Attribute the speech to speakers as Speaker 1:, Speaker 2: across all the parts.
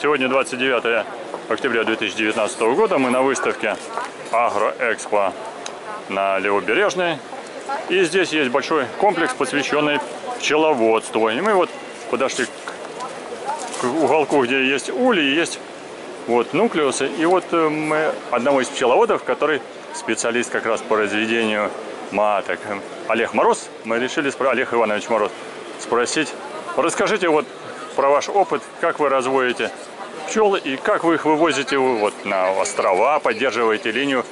Speaker 1: Сегодня 29 октября 2019 года. Мы на выставке Агроэкспо на Левобережной. И здесь есть большой комплекс, посвященный пчеловодству. И мы вот подошли к, уголку, где есть ульи, есть вот нуклеусы. И вот э, мы одного из пчеловодов, который специалист как раз по разведению маток, Олег Мороз, мы решили, спро- Олег Иванович Мороз, спросить, расскажите вот про ваш опыт, как вы разводите пчел и как вы их вывозите вот на острова, поддерживаете линию.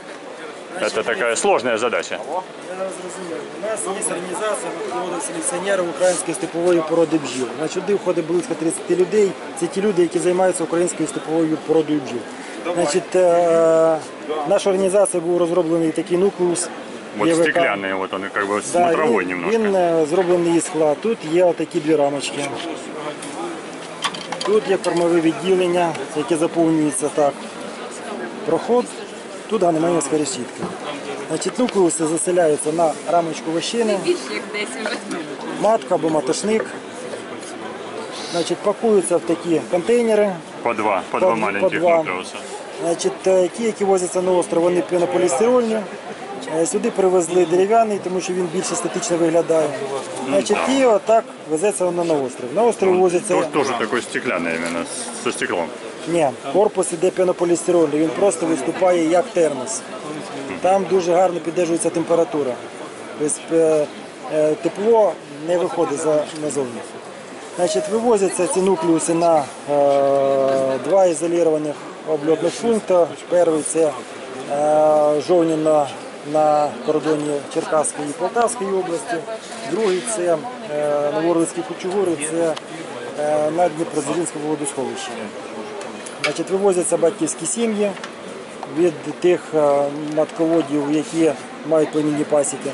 Speaker 1: Это такая сложная задача.
Speaker 2: Я зрозумів. У нас є організація водоводу селекціонерів української степової породи бджіл. Значить, сюди входить близько 30 людей. Це ті люди, які займаються українською степовою породою бджіл. Значить, е, наша організація був розроблений такий нуклеус.
Speaker 1: Вот
Speaker 2: ЄВК.
Speaker 1: стеклянный, вот он как бы
Speaker 2: Да,
Speaker 1: смотровой
Speaker 2: він,
Speaker 1: немножко.
Speaker 2: Він е, зроблений із скла. Тут є отакі дві рамочки. Тут є кормове відділення, яке заповнюється так. Проход. Тут ганеманівська решітка. Значить, нуклеуси заселяються на рамочку вощини.
Speaker 3: більше як 10 вже.
Speaker 2: матка або матошник. Значить, пакуються в такі контейнери.
Speaker 1: По два, по,
Speaker 2: По
Speaker 1: два маленьких нуклеуса.
Speaker 2: Значить, е, ті, які возяться на остров, вони пінополістирольні. Е, Сюди привезли дерев'яний, тому що він більш естетично виглядає. Значить, і отак везеться воно на остров. На остров возиться
Speaker 1: Тоже, тоже такой стеклянный именно, со стеклом.
Speaker 2: ні, корпус іде пінополістирольний, він просто виступає як термос. Там дуже гарно підтримується температура. Тобто е, е, тепло не виходить за назовні. Значить, вивозяться ці нуклеуси на е, два ізолірованих обльотних пункти. Перший це е, Жовніна на кордоні Черкаської і Полтавської області. Другий це е, Новорозький Кучугури, це е, на Дніпродзержинському водосховищі. Значить, вивозяться батьківські сім'ї від тих е, матководів, які мають племінні пасіки,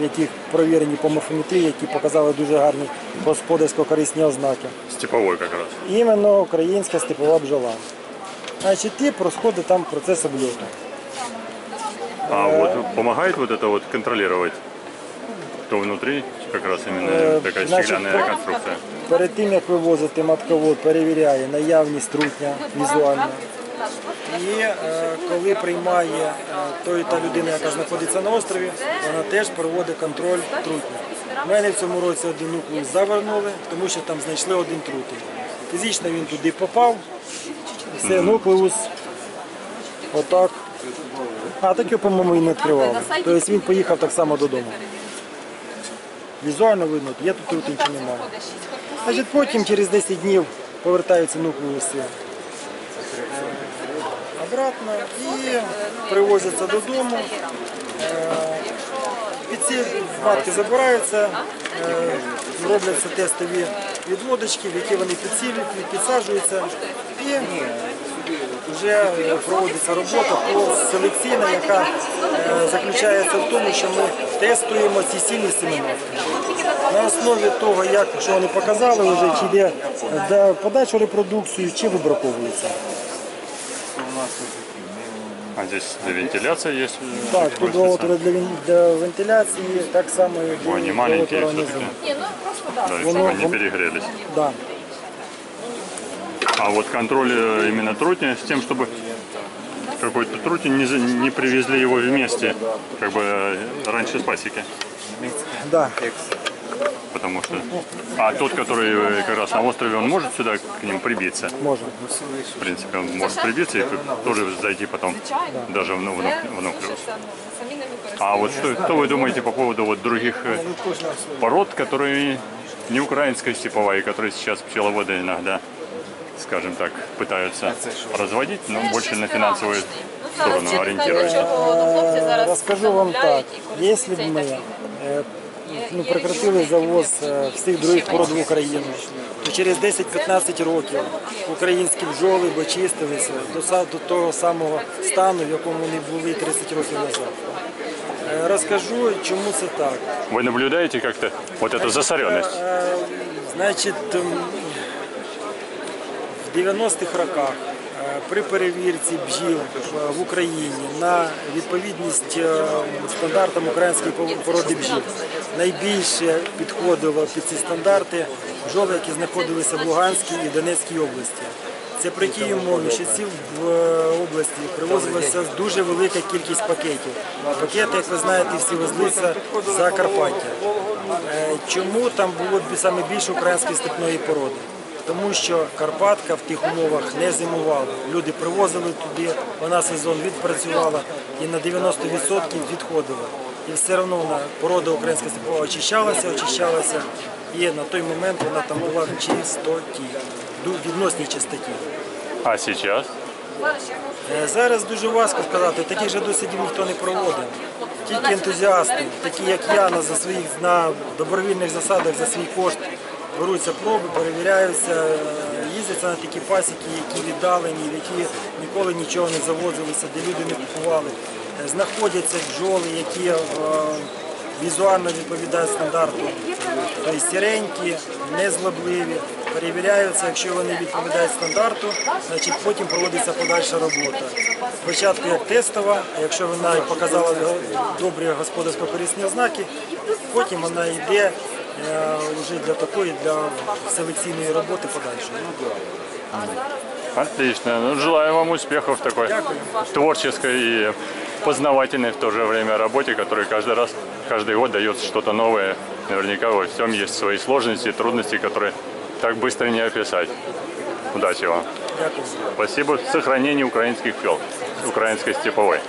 Speaker 2: яких провірені по морфометрії, які показали дуже гарні господарсько-корисні ознаки.
Speaker 1: Степовой как раз.
Speaker 2: Іменно українська степова бджола. Значить, і проходить там процес обльоту.
Speaker 1: А вот помогает вот это вот контролировать, кто внутри, как раз именно
Speaker 2: Э,
Speaker 1: такая
Speaker 2: значит,
Speaker 1: стеклянная конструкция.
Speaker 2: Перед тим, як вивозити матковод, перевіряє наявність трутня візуально. І е, коли приймає е, той та людина, яка знаходиться на острові, вона теж проводить контроль трутня. У мене в цьому році один нуклеус завернули, тому що там знайшли один трутень. Фізично він туди попав, все, нуклеус отак. А так його, по-моєму, і не відкривали. Тобто він поїхав так само додому. Візуально видно, є тут трутень чи немає. Значить, потім через 10 днів повертаються нуклеуси е, обратно і привозяться додому. Е, Під ці матки забираються, е, робляться тестові відводочки, в які вони підсаджуються і вже е, проводиться робота по селекційна, яка е, заключається в тому, що ми тестуємо ці сім'ї семена. На основі того, як що вони показали, вже чи йде до подачу репродукцію, чи вибраковується.
Speaker 1: А здесь для вентиляции есть. э,
Speaker 2: Так,
Speaker 1: такой
Speaker 2: тут два отвори
Speaker 1: специальный.
Speaker 2: для, вен- для вентиляції, так само і
Speaker 1: Ой, они
Speaker 2: два
Speaker 1: маленькие
Speaker 2: отвора
Speaker 1: все-таки.
Speaker 2: внизу.
Speaker 3: Ні, ну просто да.
Speaker 1: Да, чтобы
Speaker 2: Воно-
Speaker 1: они
Speaker 2: вон-
Speaker 1: перегрелись.
Speaker 2: Да.
Speaker 1: А вот контроль э, именно трутня с тем, чтобы какой-то трутень не, не привезли его вместе, как бы э, раньше с пасеки.
Speaker 2: Да.
Speaker 1: Потому что... А тот, который э, как раз на острове, он может сюда к ним прибиться?
Speaker 2: Можна.
Speaker 1: В принципе, он может прибиться и тоже зайти потом даже в, в, в нуклеус. А вот что, что вы думаете по поводу вот других пород, которые не украинская степовая, которые сейчас пчеловоды иногда, скажем так, пытаются разводить, но больше на финансовую сторону ориентируются?
Speaker 2: Е, Розкажу вам так, якщо б ми е, ну, прекратили завоз е, всіх других пород в Україну, то через 10-15 років українські бджоли б очистилися до, са- до того самого стану, в якому вони були 30 років назад. Е, Розкажу, чому це так.
Speaker 1: Вы наблюдаете как-то вот эту засоренность?
Speaker 2: Е, Значить, ем, в 90-х роках е, при перевірці бджіл е, в Україні на відповідність е, стандартам української породи бджіл найбільше підходило під ці стандарти бджоли, які знаходилися в Луганській і Донецькій області. Це при тій умові, що ці в е, області привозилася дуже велика кількість пакетів. Пакети, як ви знаєте, всі везлися з Закарпаття. Е, Чому там було саме більше української степної породи? Тому що Карпатка в тих умовах не зимувала. Люди привозили туди, вона сезон відпрацювала і на 90% відходила. І все одно вона порода українська степова очищалася, очищалася. І на той момент вона там була в чистоті, ду- відносній чистоті.
Speaker 1: А сейчас?
Speaker 2: Е, Зараз дуже важко сказати, таких же дослідів ніхто не проводить. Тільки ентузіасти, такі як я, на, за своїх, на добровільних засадах за свій кошт беруться проби, перевіряються, їздяться на такі пасіки, які віддалені, які ніколи нічого не завозилися, де люди не купували. Е, Знаходяться бджоли, які е, візуально відповідають стандарту. Тобто сіренькі, незлобливі, перевіряються, якщо вони відповідають стандарту, значить потім проводиться подальша робота. Спочатку як тестова, якщо вона показала добрі господарсько-корисні ознаки, потім вона йде вже для такої, для селекційної роботи подальшої.
Speaker 1: Отлично. Ну, желаю вам успехов в такой творческой и познавательной в то же время работе, которая каждый раз, каждый год дает что-то новое. Наверняка во всем есть свои сложности и трудности, которые так быстро не описать. Удачи вам.
Speaker 2: Дякую.
Speaker 1: Спасибо. Сохранение украинских пчел, украинской степовой.